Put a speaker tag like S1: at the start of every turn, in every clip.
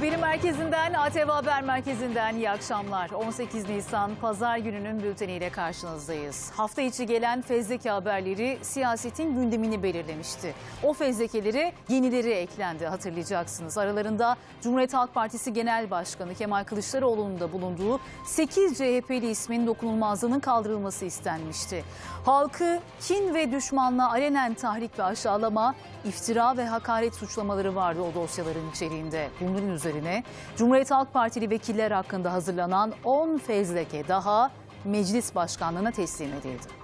S1: Haberi merkezinden, ATV Haber merkezinden iyi akşamlar. 18 Nisan Pazar gününün bülteniyle karşınızdayız. Hafta içi gelen fezleke haberleri siyasetin gündemini belirlemişti. O fezlekelere yenileri eklendi hatırlayacaksınız. Aralarında Cumhuriyet Halk Partisi Genel Başkanı Kemal Kılıçdaroğlu'nun da bulunduğu 8 CHP'li ismin dokunulmazlığının kaldırılması istenmişti. Halkı kin ve düşmanla alenen tahrik ve aşağılama, iftira ve hakaret suçlamaları vardı o dosyaların içeriğinde. Bunların üzerine Cumhuriyet Halk Partili vekiller hakkında hazırlanan 10 fezleke daha meclis başkanlığına teslim edildi.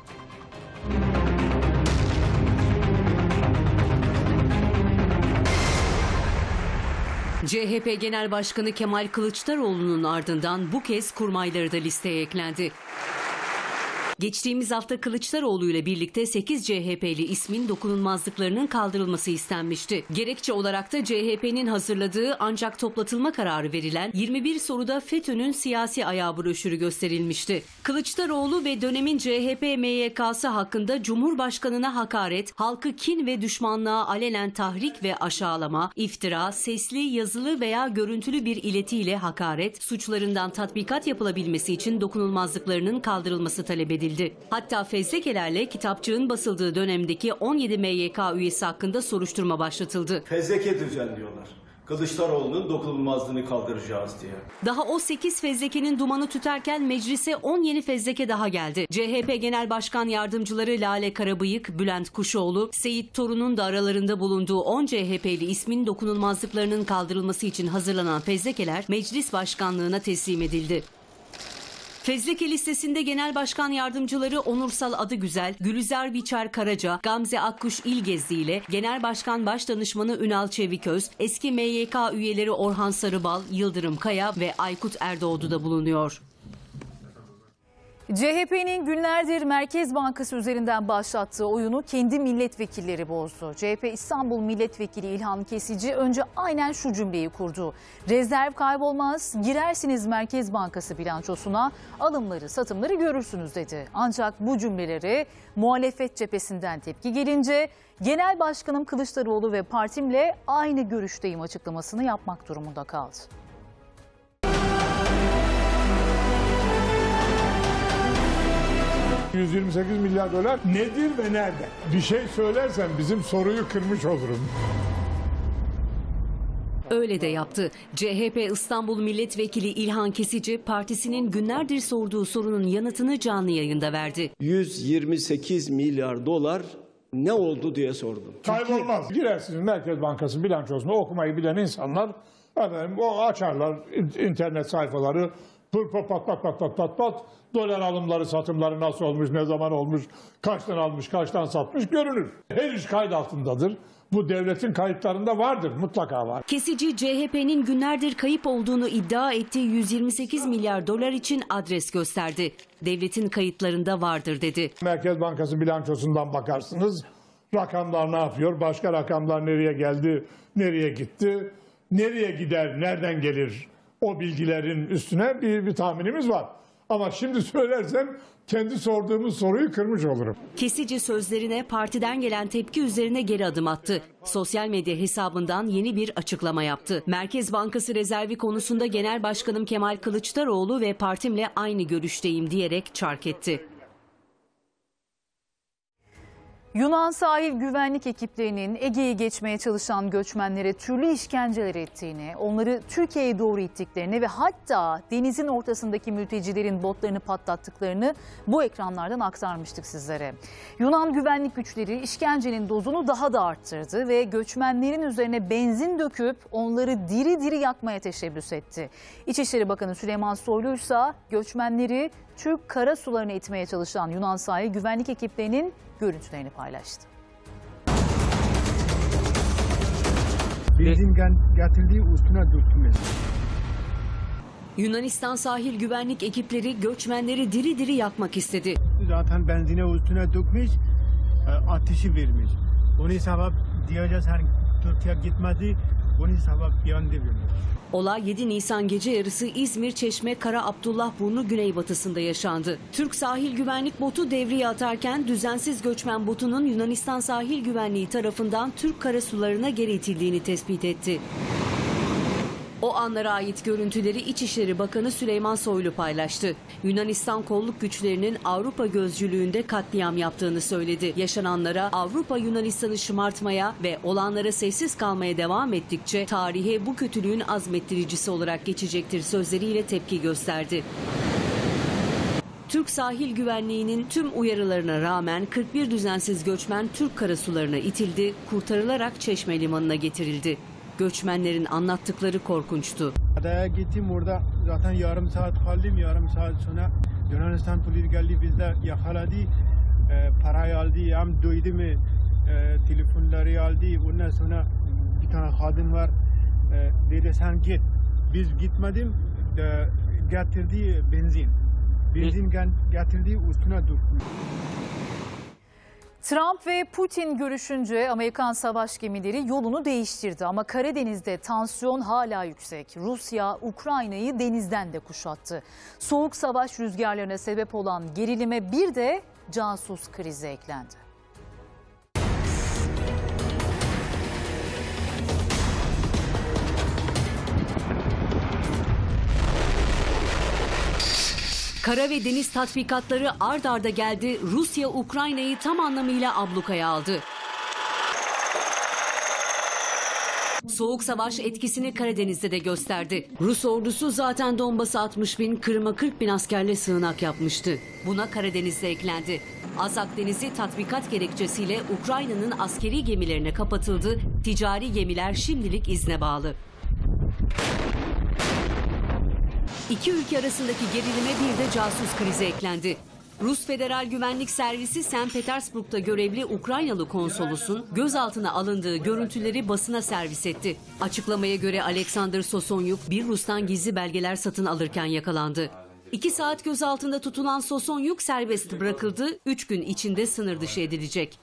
S2: CHP Genel Başkanı Kemal Kılıçdaroğlu'nun ardından bu kez kurmayları da listeye eklendi. Geçtiğimiz hafta Kılıçdaroğlu ile birlikte 8 CHP'li ismin dokunulmazlıklarının kaldırılması istenmişti. Gerekçe olarak da CHP'nin hazırladığı ancak toplatılma kararı verilen 21 soruda FETÖ'nün siyasi ayağı broşürü gösterilmişti. Kılıçdaroğlu ve dönemin CHP MYK'sı hakkında Cumhurbaşkanına hakaret, halkı kin ve düşmanlığa alenen tahrik ve aşağılama, iftira, sesli, yazılı veya görüntülü bir iletiyle hakaret, suçlarından tatbikat yapılabilmesi için dokunulmazlıklarının kaldırılması talep edildi. Hatta fezlekelerle kitapçığın basıldığı dönemdeki 17 MYK üyesi hakkında soruşturma başlatıldı.
S3: fezleke düzenliyorlar. Kılıçdaroğlu'nun dokunulmazlığını kaldıracağız diye.
S2: Daha o 8 fezlekenin dumanı tüterken meclise 10 yeni fezleke daha geldi. CHP Genel Başkan Yardımcıları Lale Karabıyık, Bülent Kuşoğlu, Seyit Torun'un da aralarında bulunduğu 10 CHP'li ismin dokunulmazlıklarının kaldırılması için hazırlanan fezlekeler meclis başkanlığına teslim edildi. Fezleke listesinde Genel Başkan Yardımcıları Onursal Adıgüzel, Gülüzer Biçer Karaca, Gamze Akkuş İlgezdi ile Genel Başkan Başdanışmanı Ünal Çeviköz, eski MYK üyeleri Orhan Sarıbal, Yıldırım Kaya ve Aykut Erdoğdu da bulunuyor.
S1: CHP'nin günlerdir Merkez Bankası üzerinden başlattığı oyunu kendi milletvekilleri bozdu. CHP İstanbul Milletvekili İlhan Kesici önce aynen şu cümleyi kurdu. Rezerv kaybolmaz, girersiniz Merkez Bankası bilançosuna, alımları, satımları görürsünüz dedi. Ancak bu cümleleri muhalefet cephesinden tepki gelince Genel Başkanım Kılıçdaroğlu ve partimle aynı görüşteyim açıklamasını yapmak durumunda kaldı.
S4: 128 milyar dolar nedir ve nerede? Bir şey söylersen bizim soruyu kırmış olurum.
S2: Öyle de yaptı. CHP İstanbul Milletvekili İlhan Kesici partisinin günlerdir sorduğu sorunun yanıtını canlı yayında verdi.
S5: 128 milyar dolar ne oldu diye sordum.
S4: Kaybolmaz. Girersiniz Merkez Bankası bilançosunu okumayı bilen insanlar efendim, o açarlar in- internet sayfaları pır pır pat pat pat pat pat pat dolar alımları satımları nasıl olmuş ne zaman olmuş kaçtan almış kaçtan satmış görünür. Her iş kayıt altındadır. Bu devletin kayıtlarında vardır mutlaka var.
S2: Kesici CHP'nin günlerdir kayıp olduğunu iddia ettiği 128 milyar dolar için adres gösterdi. Devletin kayıtlarında vardır dedi.
S4: Merkez Bankası bilançosundan bakarsınız. Rakamlar ne yapıyor? Başka rakamlar nereye geldi? Nereye gitti? Nereye gider? Nereden gelir? O bilgilerin üstüne bir, bir tahminimiz var. Ama şimdi söylersem kendi sorduğumuz soruyu kırmış olurum.
S2: Kesici sözlerine partiden gelen tepki üzerine geri adım attı. Sosyal medya hesabından yeni bir açıklama yaptı. Merkez Bankası rezervi konusunda Genel Başkanım Kemal Kılıçdaroğlu ve partimle aynı görüşteyim diyerek çark etti.
S1: Yunan sahil güvenlik ekiplerinin Ege'yi geçmeye çalışan göçmenlere türlü işkenceler ettiğini, onları Türkiye'ye doğru ittiklerini ve hatta denizin ortasındaki mültecilerin botlarını patlattıklarını bu ekranlardan aktarmıştık sizlere. Yunan güvenlik güçleri işkencenin dozunu daha da arttırdı ve göçmenlerin üzerine benzin döküp onları diri diri yakmaya teşebbüs etti. İçişleri Bakanı Süleyman Soylu ise göçmenleri Türk kara sularına itmeye çalışan Yunan sahil güvenlik ekiplerinin görüntülerini paylaştı.
S6: Gel- getirdiği üstüne döktüm.
S2: Yunanistan sahil güvenlik ekipleri göçmenleri diri diri yakmak istedi.
S6: Zaten benzine üstüne dökmüş, e, ateşi vermiş. Bunun sebep diyeceğiz her Türkiye gitmedi, bunun sebep yandı vermiş.
S2: Olay 7 Nisan gece yarısı İzmir Çeşme Kara Abdullah Burnu güneybatısında yaşandı. Türk sahil güvenlik botu devreye atarken düzensiz göçmen botunun Yunanistan sahil güvenliği tarafından Türk karasularına geri itildiğini tespit etti. O anlara ait görüntüleri İçişleri Bakanı Süleyman Soylu paylaştı. Yunanistan kolluk güçlerinin Avrupa gözcülüğünde katliam yaptığını söyledi. Yaşananlara Avrupa Yunanistan'ı şımartmaya ve olanlara sessiz kalmaya devam ettikçe tarihe bu kötülüğün azmettiricisi olarak geçecektir sözleriyle tepki gösterdi. Türk sahil güvenliğinin tüm uyarılarına rağmen 41 düzensiz göçmen Türk karasularına itildi, kurtarılarak Çeşme Limanı'na getirildi. Göçmenlerin anlattıkları korkunçtu.
S6: Adaya gittim orada zaten yarım saat kaldım. Yarım saat sonra Yunanistan polisi geldi bizde yakaladı. E, parayı aldı. Hem duydu mu e, telefonları aldı. Ondan sonra bir tane kadın var. E, dedi sen git. Biz gitmedim. E, getirdi benzin. Benzin getirdi üstüne dökmüş.
S1: Trump ve Putin görüşünce Amerikan savaş gemileri yolunu değiştirdi ama Karadeniz'de tansiyon hala yüksek. Rusya Ukrayna'yı denizden de kuşattı. Soğuk savaş rüzgarlarına sebep olan gerilime bir de casus krizi eklendi.
S2: Kara ve deniz tatbikatları ard arda geldi. Rusya Ukrayna'yı tam anlamıyla ablukaya aldı. Soğuk savaş etkisini Karadeniz'de de gösterdi. Rus ordusu zaten Donbas'a 60 bin, Kırım'a 40 bin askerle sığınak yapmıştı. Buna Karadeniz'de eklendi. Azak Denizi tatbikat gerekçesiyle Ukrayna'nın askeri gemilerine kapatıldı. Ticari gemiler şimdilik izne bağlı. İki ülke arasındaki gerilime bir de casus krizi eklendi. Rus Federal Güvenlik Servisi St. Petersburg'da görevli Ukraynalı konsolosun gözaltına alındığı görüntüleri basına servis etti. Açıklamaya göre Alexander Sosonyuk bir Rus'tan gizli belgeler satın alırken yakalandı. İki saat gözaltında tutulan Sosonyuk serbest bırakıldı, üç gün içinde sınır dışı edilecek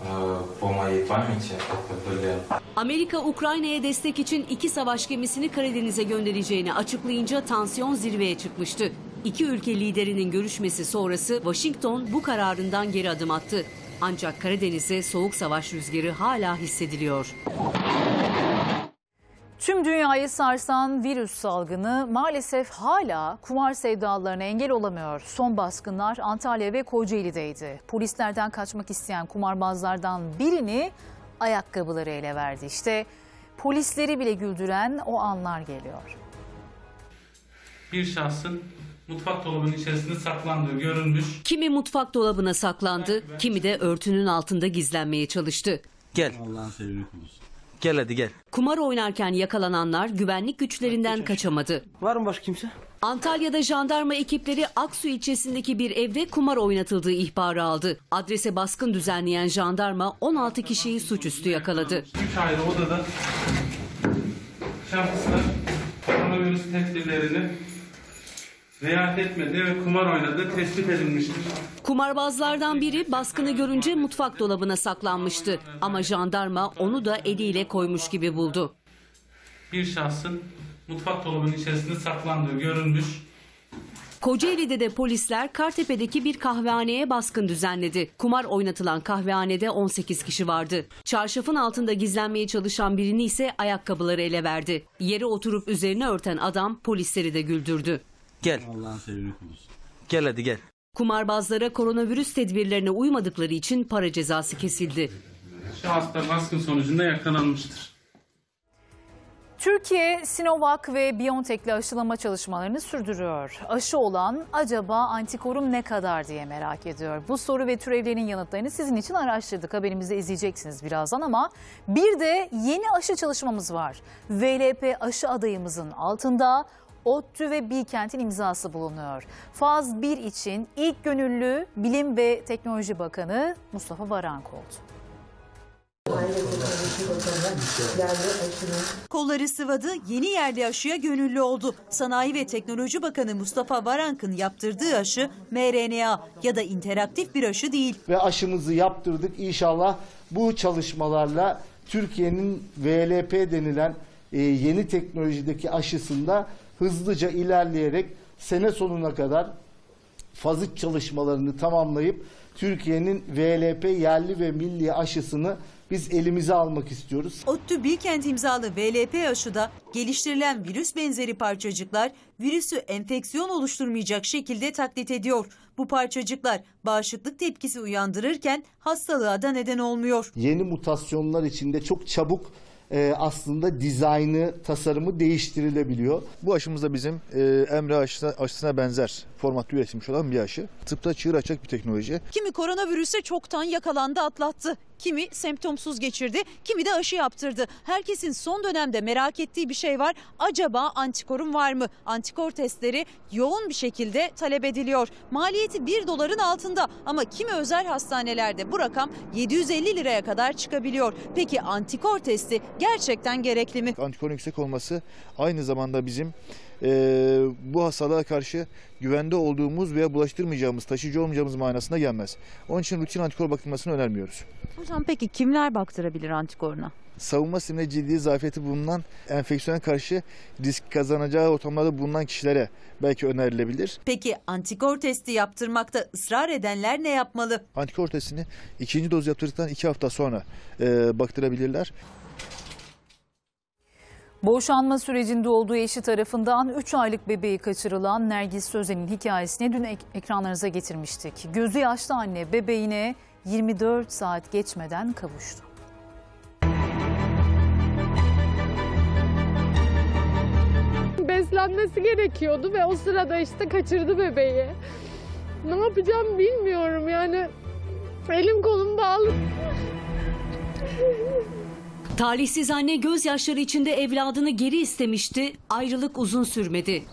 S7: Э, по моей памяти это были
S2: Amerika Ukrayna'ya destek için iki savaş gemisini Karadeniz'e göndereceğini açıklayınca tansiyon zirveye çıkmıştı. İki ülke liderinin görüşmesi sonrası Washington bu kararından geri adım attı. Ancak Karadeniz'e soğuk savaş rüzgarı hala hissediliyor.
S1: Tüm dünyayı sarsan virüs salgını maalesef hala kumar sevdalılarına engel olamıyor. Son baskınlar Antalya ve Kocaeli'deydi. Polislerden kaçmak isteyen kumarbazlardan birini ayakkabıları ele verdi. İşte polisleri bile güldüren o anlar geliyor.
S8: bir şahsın mutfak dolabının içerisinde saklandığı görülmüş.
S2: Kimi mutfak dolabına saklandı, kimi de örtünün altında gizlenmeye çalıştı.
S9: Gel. Gel hadi gel.
S2: Kumar oynarken yakalananlar güvenlik güçlerinden kaçamadı.
S9: Var mı başka kimse?
S2: Antalya'da jandarma ekipleri Aksu ilçesindeki bir evde kumar oynatıldığı ihbarı aldı. Adrese baskın düzenleyen jandarma 16 kişiyi suçüstü yakaladı.
S8: Üç ayrı odada şahıslar koronavirüs tedbirlerini riayet etmedi ve kumar oynadığı tespit edilmiştir.
S2: Kumarbazlardan biri baskını görünce mutfak dolabına saklanmıştı. Ama jandarma onu da eliyle koymuş gibi buldu.
S8: Bir şahsın mutfak dolabının içerisinde saklandığı görülmüş.
S2: Kocaeli'de de polisler Kartepe'deki bir kahvehaneye baskın düzenledi. Kumar oynatılan kahvehanede 18 kişi vardı. Çarşafın altında gizlenmeye çalışan birini ise ayakkabıları ele verdi. Yere oturup üzerine örten adam polisleri de güldürdü.
S9: Gel. Gel hadi gel.
S2: Kumarbazlara koronavirüs tedbirlerine uymadıkları için para cezası kesildi.
S8: Şahıslar baskın sonucunda yakalanmıştır.
S1: Türkiye Sinovac ve BioNTech'le aşılama çalışmalarını sürdürüyor. Aşı olan acaba antikorum ne kadar diye merak ediyor. Bu soru ve türevlerinin yanıtlarını sizin için araştırdık. Haberimizde izleyeceksiniz birazdan ama bir de yeni aşı çalışmamız var. VLP aşı adayımızın altında ODTÜ ve Bilkent'in imzası bulunuyor. Faz 1 için ilk gönüllü Bilim ve Teknoloji Bakanı Mustafa Varank oldu.
S10: Kolları sıvadı, yeni yerli aşıya gönüllü oldu. Sanayi ve Teknoloji Bakanı Mustafa Varank'ın yaptırdığı aşı mRNA ya da interaktif bir aşı değil.
S11: ve aşımızı yaptırdık. İnşallah bu çalışmalarla Türkiye'nin VLP denilen e, yeni teknolojideki aşısında hızlıca ilerleyerek sene sonuna kadar faz üç çalışmalarını tamamlayıp Türkiye'nin VLP yerli ve milli aşısını biz elimize almak istiyoruz.
S10: ODTÜ Bilkent imzalı VLP aşıda geliştirilen virüs benzeri parçacıklar virüsü enfeksiyon oluşturmayacak şekilde taklit ediyor. Bu parçacıklar bağışıklık tepkisi uyandırırken hastalığa da neden olmuyor.
S11: Yeni mutasyonlar içinde çok çabuk e, aslında dizaynı, tasarımı değiştirilebiliyor.
S12: Bu aşımız da bizim e, Emre aşısına, aşısına benzer formatta üretilmiş olan bir aşı. Tıpta çığır açacak bir teknoloji.
S10: Kimi koronavirüse çoktan yakalandı atlattı. Kimi semptomsuz geçirdi, kimi de aşı yaptırdı. Herkesin son dönemde merak ettiği bir şey var. Acaba antikorum var mı? Antikor testleri yoğun bir şekilde talep ediliyor. Maliyeti 1 doların altında ama kimi özel hastanelerde bu rakam 750 liraya kadar çıkabiliyor. Peki antikor testi gerçekten gerekli mi?
S12: Antikorun yüksek olması aynı zamanda bizim e, bu hastalığa karşı güvende olduğumuz veya bulaştırmayacağımız, taşıyıcı olmayacağımız manasına gelmez. Onun için rutin antikor bakılmasını önermiyoruz.
S10: Hocam peki kimler baktırabilir antikoruna?
S12: Savunma sisteminde ciddi zafiyeti bulunan enfeksiyona karşı risk kazanacağı ortamlarda bulunan kişilere belki önerilebilir.
S10: Peki antikor testi yaptırmakta ısrar edenler ne yapmalı?
S12: Antikor testini ikinci doz yaptırdıktan iki hafta sonra e, baktırabilirler.
S1: Boşanma sürecinde olduğu eşi tarafından 3 aylık bebeği kaçırılan Nergis Sözen'in hikayesini dün ek- ekranlarınıza getirmiştik. Gözü yaşlı anne bebeğine 24 saat geçmeden kavuştu.
S13: beslenmesi gerekiyordu ve o sırada işte kaçırdı bebeği. Ne yapacağım bilmiyorum yani. Elim kolum bağlı.
S2: Talihsiz anne gözyaşları içinde evladını geri istemişti. Ayrılık uzun sürmedi.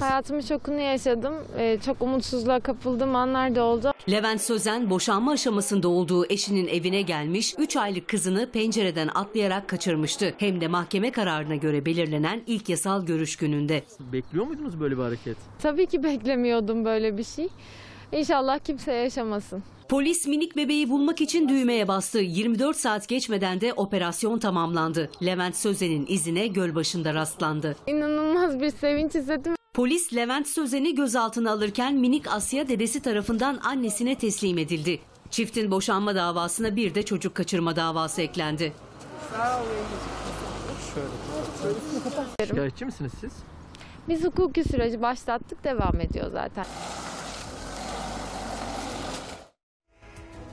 S13: Hayatımın şokunu yaşadım. Ee, çok umutsuzluğa kapıldığım anlar da oldu.
S2: Levent Sözen boşanma aşamasında olduğu eşinin evine gelmiş, 3 aylık kızını pencereden atlayarak kaçırmıştı. Hem de mahkeme kararına göre belirlenen ilk yasal görüş gününde.
S9: Bekliyor muydunuz böyle bir hareket?
S13: Tabii ki beklemiyordum böyle bir şey. İnşallah kimse yaşamasın.
S2: Polis minik bebeği bulmak için düğmeye bastı. 24 saat geçmeden de operasyon tamamlandı. Levent Sözen'in izine Gölbaşı'nda rastlandı.
S13: İnanılmaz bir sevinç hissettim.
S2: Polis Levent Sözen'i gözaltına alırken minik Asya dedesi tarafından annesine teslim edildi. Çiftin boşanma davasına bir de çocuk kaçırma davası eklendi.
S9: Şikayetçi misiniz siz?
S13: Biz hukuki süreci başlattık devam ediyor zaten.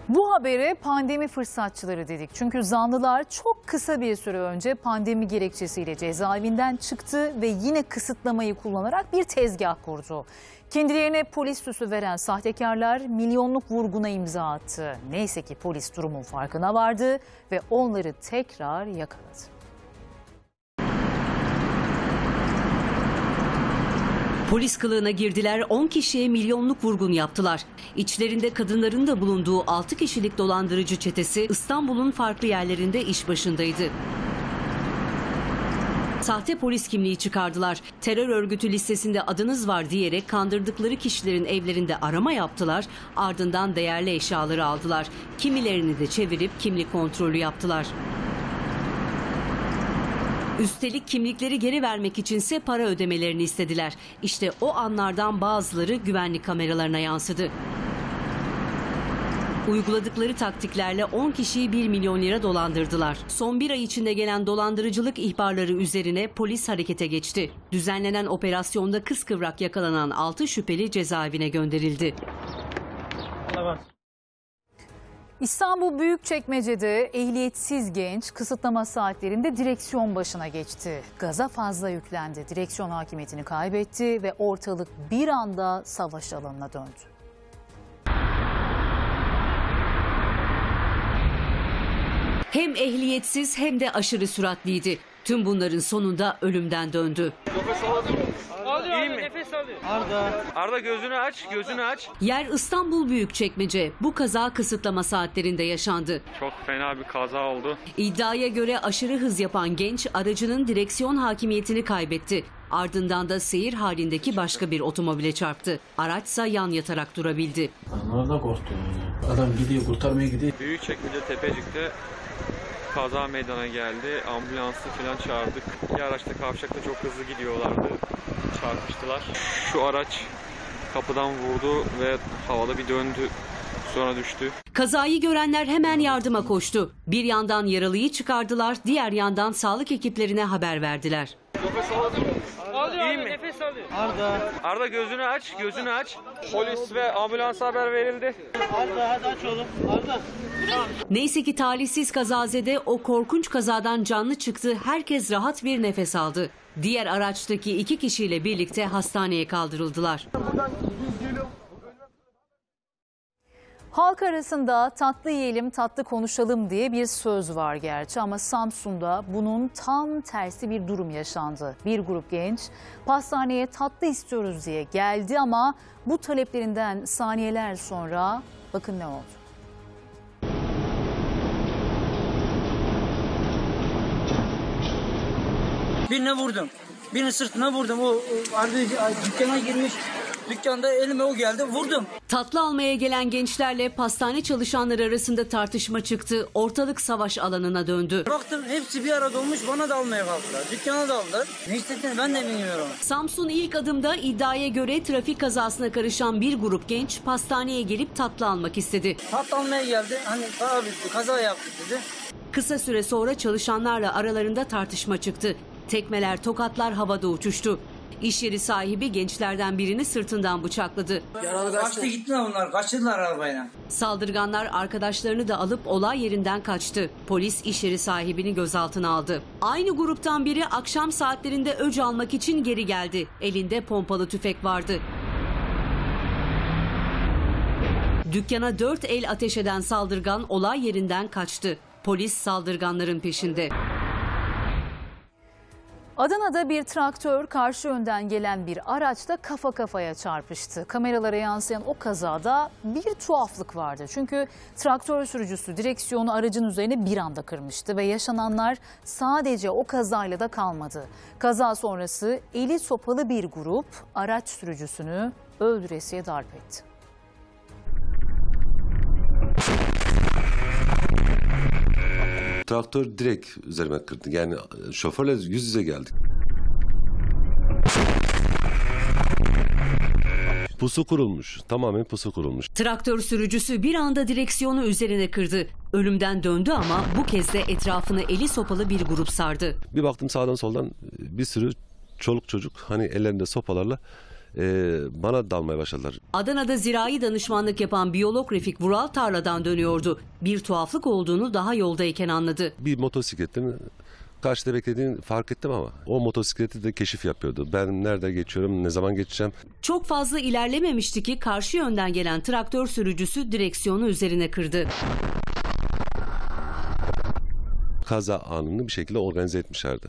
S1: Bu habere pandemi fırsatçıları dedik. Çünkü zanlılar çok kısa bir süre önce pandemi gerekçesiyle cezaevinden çıktı ve yine kısıtlamayı kullanarak bir tezgah kurdu. Kendilerine polis süsü veren sahtekarlar milyonluk vurguna imza attı. Neyse ki polis durumun farkına vardı ve onları tekrar yakaladı.
S2: Polis kılığına girdiler 10 kişiye milyonluk vurgun yaptılar. İçlerinde kadınların da bulunduğu 6 kişilik dolandırıcı çetesi İstanbul'un farklı yerlerinde iş başındaydı. Sahte polis kimliği çıkardılar. Terör örgütü listesinde adınız var diyerek kandırdıkları kişilerin evlerinde arama yaptılar. Ardından değerli eşyaları aldılar. Kimilerini de çevirip kimlik kontrolü yaptılar. Üstelik kimlikleri geri vermek içinse para ödemelerini istediler. İşte o anlardan bazıları güvenlik kameralarına yansıdı. Uyguladıkları taktiklerle 10 kişiyi 1 milyon lira dolandırdılar. Son bir ay içinde gelen dolandırıcılık ihbarları üzerine polis harekete geçti. Düzenlenen operasyonda kıskıvrak yakalanan 6 şüpheli cezaevine gönderildi.
S1: İstanbul Büyükçekmece'de ehliyetsiz genç kısıtlama saatlerinde direksiyon başına geçti. Gaza fazla yüklendi. Direksiyon hakimiyetini kaybetti ve ortalık bir anda savaş alanına döndü.
S2: Hem ehliyetsiz hem de aşırı süratliydi. Tüm bunların sonunda ölümden döndü.
S14: İyi mi? Nefes alıyor. Arda. Arda gözünü aç, gözünü aç.
S2: Yer İstanbul Büyükçekmece. Bu kaza kısıtlama saatlerinde yaşandı.
S14: Çok fena bir kaza oldu.
S2: İddiaya göre aşırı hız yapan genç aracının direksiyon hakimiyetini kaybetti. Ardından da seyir halindeki başka bir otomobile çarptı. Araçsa yan yatarak durabildi.
S9: Onlar da korktu. Adam gidiyor kurtarmaya gidiyor.
S14: Büyükçekmece Tepecik'te kaza meydana geldi. Ambulansı falan çağırdık. Bir araçta kavşakta çok hızlı gidiyorlardı. Çarpıştılar. Şu araç kapıdan vurdu ve havada bir döndü. sonra düştü.
S2: Kazayı görenler hemen yardıma koştu. Bir yandan yaralıyı çıkardılar, diğer yandan sağlık ekiplerine haber verdiler.
S14: İyi mi? Arda. Arda gözünü aç, gözünü aç. Polis ve ambulansa haber verildi.
S9: Arda hadi aç oğlum. Arda.
S2: Neyse ki talihsiz kazazede o korkunç kazadan canlı çıktı, herkes rahat bir nefes aldı. Diğer araçtaki iki kişiyle birlikte hastaneye kaldırıldılar.
S1: Halk arasında tatlı yiyelim, tatlı konuşalım diye bir söz var gerçi ama Samsun'da bunun tam tersi bir durum yaşandı. Bir grup genç pastaneye tatlı istiyoruz diye geldi ama bu taleplerinden saniyeler sonra bakın ne oldu.
S15: Birine vurdum. Birinin sırtına vurdum. O, o ardı dükkana girmiş. Dükkanda elime o geldi. Vurdum.
S2: Tatlı almaya gelen gençlerle pastane çalışanları arasında tartışma çıktı. Ortalık savaş alanına döndü.
S15: Baktım hepsi bir arada olmuş. Bana da almaya kalktılar. Dükkana da aldılar. Ne istediklerini ben de bilmiyorum.
S2: Samsun ilk adımda iddiaya göre trafik kazasına karışan bir grup genç pastaneye gelip tatlı almak istedi.
S15: Tatlı almaya geldi. Hani abi kaza yaptık dedi.
S2: Kısa süre sonra çalışanlarla aralarında tartışma çıktı. Tekmeler, tokatlar havada uçuştu. İş yeri sahibi gençlerden birini sırtından bıçakladı.
S15: Yaralı kaçtı gittiler bunlar. Kaçırdılar arabayla.
S2: Saldırganlar arkadaşlarını da alıp olay yerinden kaçtı. Polis iş yeri sahibini gözaltına aldı. Aynı gruptan biri akşam saatlerinde öc almak için geri geldi. Elinde pompalı tüfek vardı. Dükkana dört el ateş eden saldırgan olay yerinden kaçtı. Polis saldırganların peşinde.
S1: Adana'da bir traktör karşı yönden gelen bir araçla kafa kafaya çarpıştı. Kameralara yansıyan o kazada bir tuhaflık vardı. Çünkü traktör sürücüsü direksiyonu aracın üzerine bir anda kırmıştı ve yaşananlar sadece o kazayla da kalmadı. Kaza sonrası eli sopalı bir grup araç sürücüsünü öldüresiye darp etti.
S16: Traktör direkt üzerime kırdı. Yani şoförle yüz yüze geldik. Pusu kurulmuş. Tamamen pusu kurulmuş.
S2: Traktör sürücüsü bir anda direksiyonu üzerine kırdı. Ölümden döndü ama bu kez de etrafını eli sopalı bir grup sardı.
S16: Bir baktım sağdan soldan bir sürü çoluk çocuk hani ellerinde sopalarla e, bana dalmaya başladılar.
S2: Adana'da zirai danışmanlık yapan biyolog Refik Vural tarladan dönüyordu. Bir tuhaflık olduğunu daha yoldayken anladı.
S16: Bir motosikletin karşıda beklediğini fark ettim ama o motosikleti de keşif yapıyordu. Ben nerede geçiyorum, ne zaman geçeceğim.
S2: Çok fazla ilerlememişti ki karşı yönden gelen traktör sürücüsü direksiyonu üzerine kırdı.
S16: Kaza anını bir şekilde organize etmişlerdi.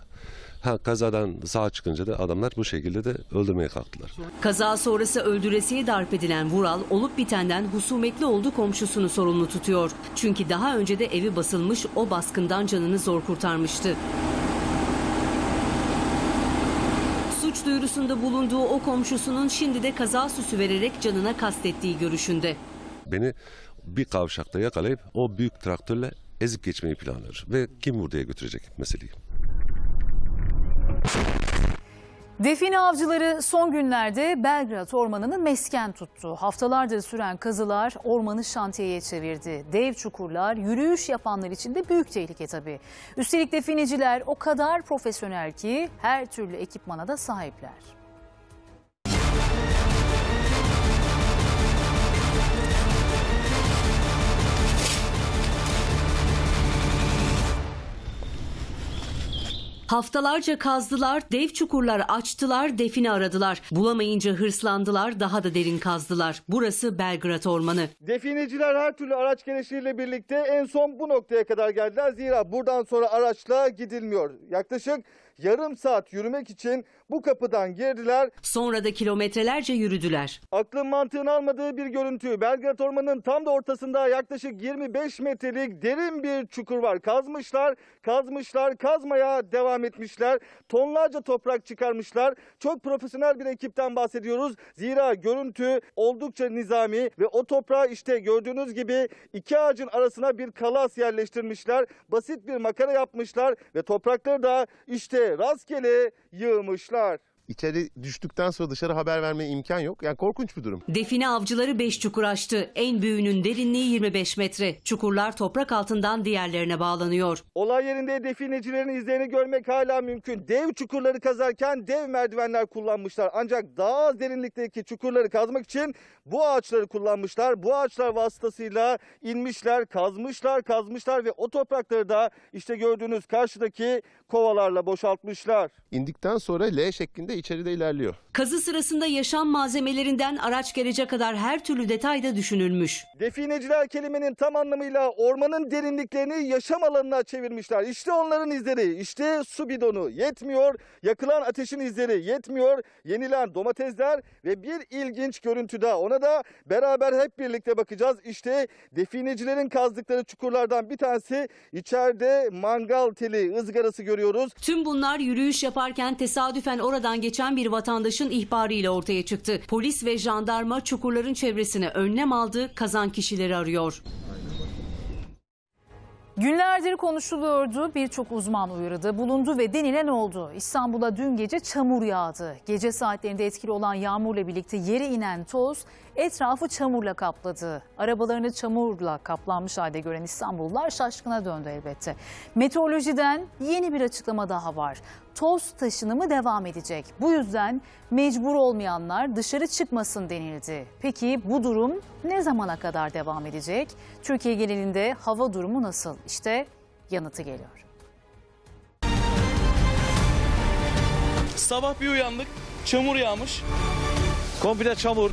S16: Ha, kazadan sağ çıkınca da adamlar bu şekilde de öldürmeye kalktılar.
S2: Kaza sonrası öldüresiye darp edilen Vural olup bitenden husumetli olduğu komşusunu sorumlu tutuyor. Çünkü daha önce de evi basılmış o baskından canını zor kurtarmıştı. Suç duyurusunda bulunduğu o komşusunun şimdi de kaza süsü vererek canına kastettiği görüşünde.
S16: Beni bir kavşakta yakalayıp o büyük traktörle ezip geçmeyi planlıyor. Ve kim vurduya götürecek meseleyi.
S1: Define avcıları son günlerde Belgrad ormanını mesken tuttu. Haftalardır süren kazılar ormanı şantiyeye çevirdi. Dev çukurlar yürüyüş yapanlar için de büyük tehlike tabii. Üstelik defineciler o kadar profesyonel ki her türlü ekipmana da sahipler.
S2: Haftalarca kazdılar, dev çukurlar açtılar, define aradılar. Bulamayınca hırslandılar, daha da derin kazdılar. Burası Belgrad Ormanı.
S17: Defineciler her türlü araç gelişiyle birlikte en son bu noktaya kadar geldiler. Zira buradan sonra araçla gidilmiyor. Yaklaşık yarım saat yürümek için bu kapıdan girdiler.
S2: Sonra da kilometrelerce yürüdüler.
S17: Aklın mantığın almadığı bir görüntü. Belgrad Ormanı'nın tam da ortasında yaklaşık 25 metrelik derin bir çukur var. Kazmışlar, kazmışlar, kazmaya devam etmişler. Tonlarca toprak çıkarmışlar. Çok profesyonel bir ekipten bahsediyoruz. Zira görüntü oldukça nizami ve o toprağı işte gördüğünüz gibi iki ağacın arasına bir kalas yerleştirmişler. Basit bir makara yapmışlar ve toprakları da işte rastgele yığmışlar. God.
S18: İçeri düştükten sonra dışarı haber vermeye imkan yok. Yani korkunç bir durum.
S2: Define avcıları 5 çukur açtı. En büyüğünün derinliği 25 metre. Çukurlar toprak altından diğerlerine bağlanıyor.
S17: Olay yerinde definecilerin izlerini görmek hala mümkün. Dev çukurları kazarken dev merdivenler kullanmışlar. Ancak daha az derinlikteki çukurları kazmak için bu ağaçları kullanmışlar. Bu ağaçlar vasıtasıyla inmişler, kazmışlar, kazmışlar ve o toprakları da işte gördüğünüz karşıdaki kovalarla boşaltmışlar.
S18: İndikten sonra L şeklinde içeride ilerliyor.
S2: Kazı sırasında yaşam malzemelerinden araç gerece kadar her türlü detay da düşünülmüş.
S17: Defineciler kelimenin tam anlamıyla ormanın derinliklerini yaşam alanına çevirmişler. İşte onların izleri, işte su bidonu yetmiyor, yakılan ateşin izleri yetmiyor, yenilen domatesler ve bir ilginç görüntü daha. Ona da beraber hep birlikte bakacağız. İşte definecilerin kazdıkları çukurlardan bir tanesi içeride mangal teli ızgarası görüyoruz.
S2: Tüm bunlar yürüyüş yaparken tesadüfen oradan geçen bir vatandaşın ihbarıyla ortaya çıktı. Polis ve jandarma çukurların çevresine önlem aldı, kazan kişileri arıyor.
S1: Günlerdir konuşuluyordu. Birçok uzman uyarıda bulundu ve denilen oldu. İstanbul'a dün gece çamur yağdı. Gece saatlerinde etkili olan yağmurla birlikte yere inen toz etrafı çamurla kapladı. Arabalarını çamurla kaplanmış halde gören İstanbullular şaşkına döndü elbette. Meteorolojiden yeni bir açıklama daha var. Toz taşınımı devam edecek. Bu yüzden mecbur olmayanlar dışarı çıkmasın denildi. Peki bu durum ne zamana kadar devam edecek? Türkiye genelinde hava durumu nasıl? İşte yanıtı geliyor.
S19: Sabah bir uyandık. Çamur yağmış. Komple çamur.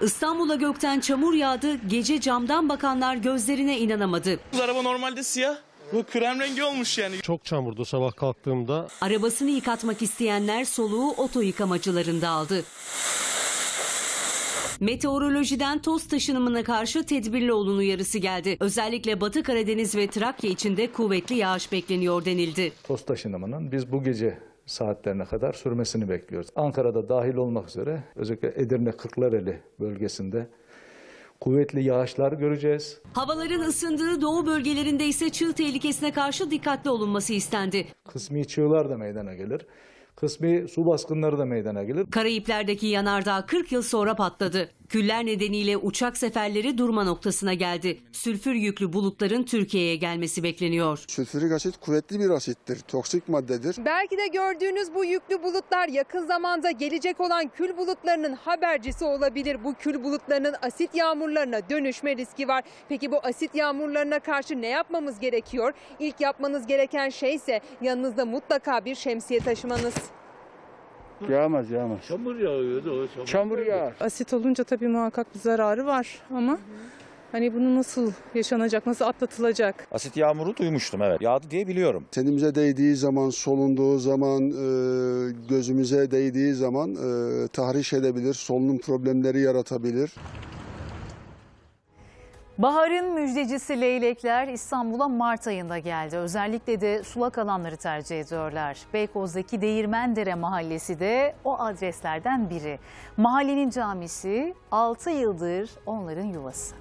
S2: İstanbul'a gökten çamur yağdı, gece camdan bakanlar gözlerine inanamadı.
S19: Araba normalde siyah. Bu krem rengi olmuş yani.
S20: Çok çamurdu sabah kalktığımda.
S2: Arabasını yıkatmak isteyenler soluğu oto yıkamacılarında aldı. Meteorolojiden toz taşınımına karşı tedbirli olun uyarısı geldi. Özellikle Batı Karadeniz ve Trakya içinde kuvvetli yağış bekleniyor denildi.
S21: Toz taşınımının biz bu gece saatlerine kadar sürmesini bekliyoruz. Ankara'da dahil olmak üzere özellikle Edirne Kırklareli bölgesinde kuvvetli yağışlar göreceğiz.
S2: Havaların ısındığı doğu bölgelerinde ise çığ tehlikesine karşı dikkatli olunması istendi.
S21: Kısmi çığlar da meydana gelir. Kısmi su baskınları da meydana gelir.
S2: Karayipler'deki yanardağ 40 yıl sonra patladı. Küller nedeniyle uçak seferleri durma noktasına geldi. Sülfür yüklü bulutların Türkiye'ye gelmesi bekleniyor.
S22: Sülfürik asit kuvvetli bir asittir, toksik maddedir.
S23: Belki de gördüğünüz bu yüklü bulutlar yakın zamanda gelecek olan kül bulutlarının habercisi olabilir. Bu kül bulutlarının asit yağmurlarına dönüşme riski var. Peki bu asit yağmurlarına karşı ne yapmamız gerekiyor? İlk yapmanız gereken şey ise yanınızda mutlaka bir şemsiye taşımanız.
S22: Yağmaz yağmaz.
S24: Çamur yağıyordu o çamur.
S22: Çamur yağar.
S25: Asit olunca tabii muhakkak bir zararı var ama hani bunu nasıl yaşanacak, nasıl atlatılacak?
S26: Asit yağmuru duymuştum evet. Yağdı diye biliyorum.
S22: Tenimize değdiği zaman, solunduğu zaman, e, gözümüze değdiği zaman e, tahriş edebilir, solunum problemleri yaratabilir.
S1: Baharın müjdecisi leylekler İstanbul'a Mart ayında geldi. Özellikle de sulak alanları tercih ediyorlar. Beykoz'daki Değirmendere Mahallesi de o adreslerden biri. Mahallenin camisi 6 yıldır onların yuvası.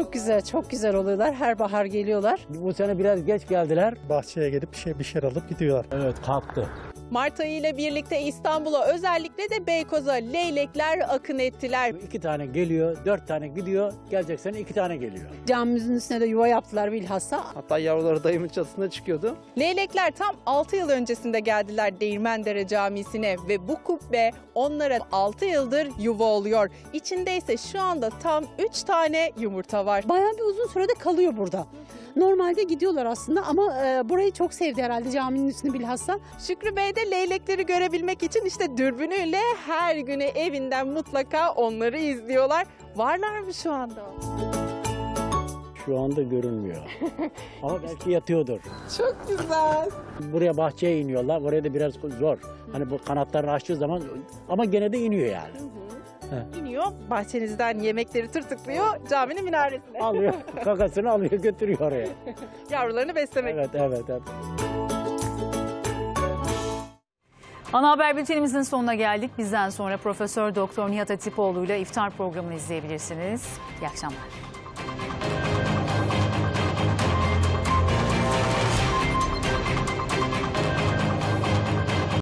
S27: Çok güzel, çok güzel oluyorlar. Her bahar geliyorlar.
S28: Bu sene biraz geç geldiler.
S6: Bahçeye gidip bir şey bir şey alıp gidiyorlar.
S28: Evet kalktı.
S23: Mart ayı ile birlikte İstanbul'a özellikle de Beykoz'a leylekler akın ettiler.
S28: İki tane geliyor, dört tane gidiyor. Gelecek sene iki tane geliyor.
S27: Camimizin üstüne de yuva yaptılar bilhassa.
S5: Hatta yavruları dayımın çatısına çıkıyordu.
S23: Leylekler tam 6 yıl öncesinde geldiler Değirmendere Camisi'ne ve bu kubbe onlara 6 yıldır yuva oluyor. İçinde ise şu anda tam 3 tane yumurta var.
S27: Bayağı bir uzun sürede kalıyor burada. Normalde gidiyorlar aslında ama e, burayı çok sevdi herhalde caminin üstünü bilhassa.
S23: Şükrü Bey de leylekleri görebilmek için işte dürbünüyle her günü evinden mutlaka onları izliyorlar. Varlar mı şu anda?
S28: Şu anda görünmüyor. Ama belki yatıyordur.
S23: Çok güzel.
S28: Buraya bahçeye iniyorlar. Buraya da biraz zor. Hani bu kanatlarını açtığı zaman ama gene de iniyor yani.
S23: İniyor bahçenizden yemekleri tırtıklıyor caminin minaresine.
S28: Alıyor, kakasını alıyor götürüyor oraya.
S23: Yavrularını beslemek.
S28: Evet, evet, evet.
S1: Ana haber bültenimizin sonuna geldik. Bizden sonra Profesör Doktor Nihat Atipoğlu ile iftar programını izleyebilirsiniz. İyi akşamlar.